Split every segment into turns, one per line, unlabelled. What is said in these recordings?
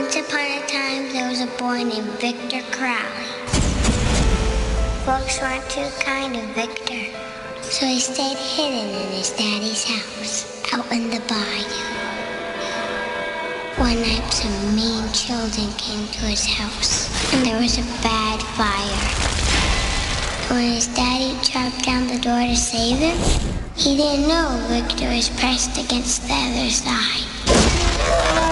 Once upon a time, there was a boy named Victor Crowley. Folks weren't too kind to Victor, so he stayed hidden in his daddy's house out in the bayou. One night, some mean children came to his house, and there was a bad fire. When his daddy chopped down the door to save him, he didn't know Victor was pressed against the other side.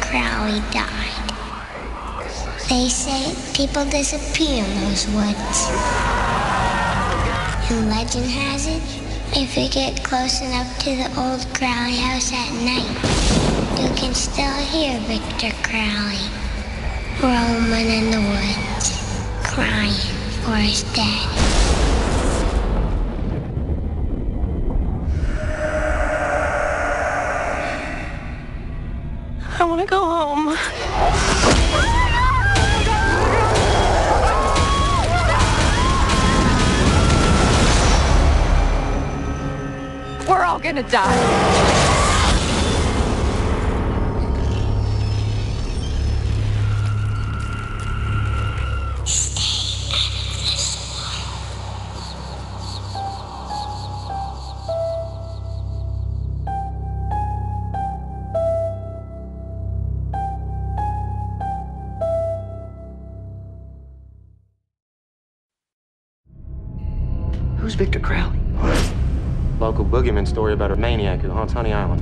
Crowley died. They say people disappear in those woods. And legend has it, if you get close enough to the old Crowley house at night, you can still hear Victor Crowley roaming in the woods, crying for his daddy.
Want to go home. We're all gonna die.
Who's Victor Crowley?
Local boogeyman story about a maniac who haunts Honey Island.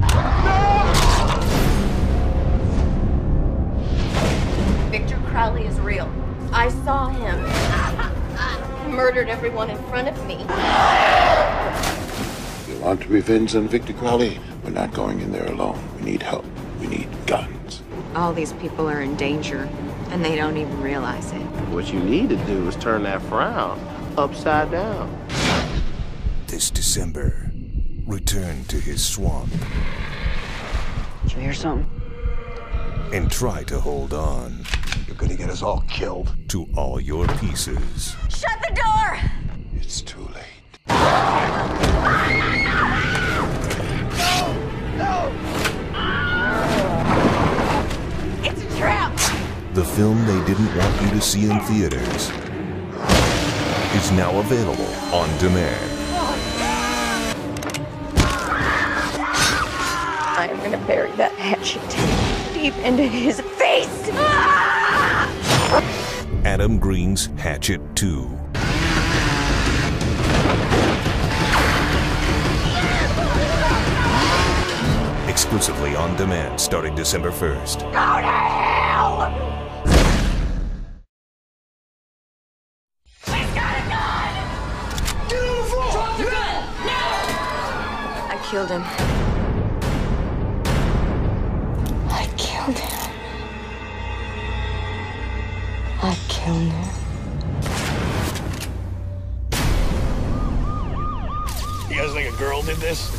Victor Crowley is real. I saw him. Murdered everyone in front of me.
You want to revenge on Victor Crowley? We're not going in there alone. We need help. We need guns.
All these people are in danger, and they don't even realize it.
What you need to do is turn that frown upside down.
This December, return to his swamp
Did you hear something?
and try to hold on
You're gonna get us all killed.
to all your pieces.
Shut the door!
It's too late.
It's a trap!
The film they didn't want you to see in theaters is now available on demand.
I am gonna bury that hatchet deep into his face!
Adam Green's Hatchet 2. Exclusively on demand starting December 1st.
Go to hell! No!
I killed him.
Killed him. I killed him.
You guys think a girl did this?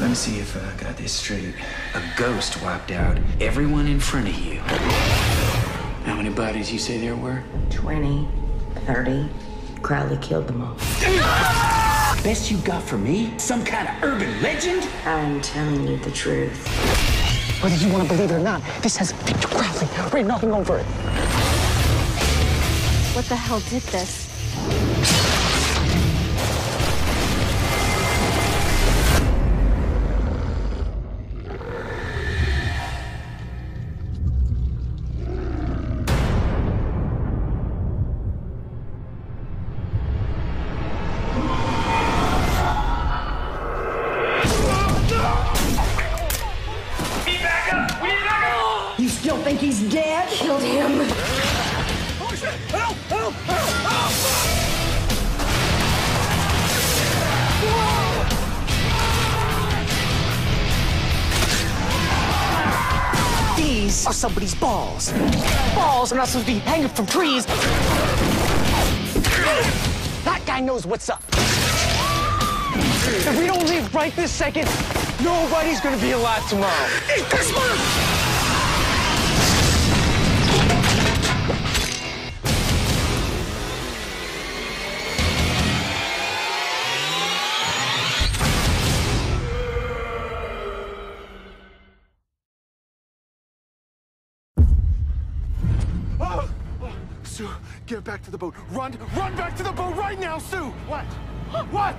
Let me see if uh, I got this straight. A ghost wiped out everyone in front of you. How many bodies you say there were?
20, 30. Crowley killed them all. Ah!
Best you got for me? Some kind of urban legend?
I'm telling you the truth.
Whether you want to believe it or not, this has Victor Crowley written all over it.
What the hell did this?
Somebody's balls. Balls are not supposed to be hanging from trees. That guy knows what's up. If we don't leave right this second, nobody's gonna be alive tomorrow. It's Christmas!
Sue, get back to the boat. Run, run back to the boat right now, Sue! What? What?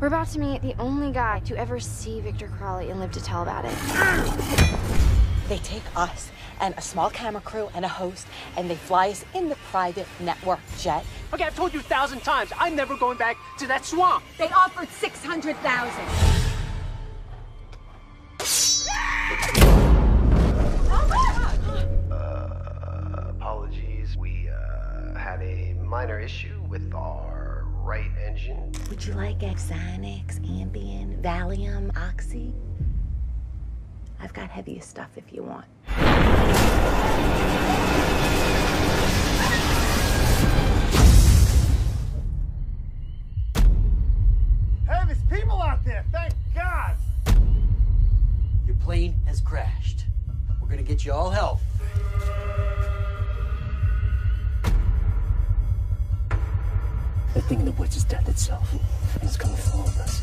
We're about to meet the only guy to ever see Victor Crowley and live to tell about it.
They take us and a small camera crew and a host, and they fly us in the private network jet.
Okay, I've told you a thousand times, I'm never going back to that swamp.
They offered 600000
minor issue with our right engine.
Would you like Xanax, Ambien, Valium, Oxy? I've got heavier stuff if you want.
That thing in the woods is death itself, and it's coming for all of us.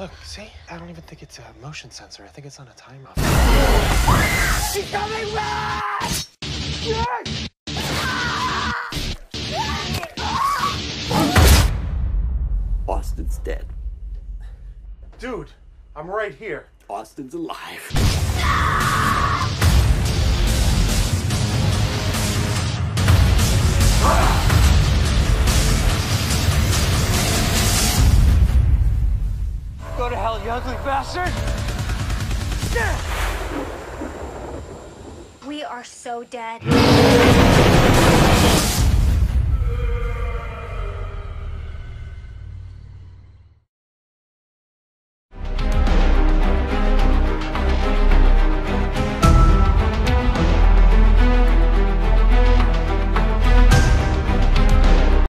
Look, see? I don't even think it's a motion sensor. I think it's on a timer.
She's coming back! Yes!
Austin's dead.
Dude, I'm right here.
Austin's alive.
Hell, you ugly bastard!
We are so dead.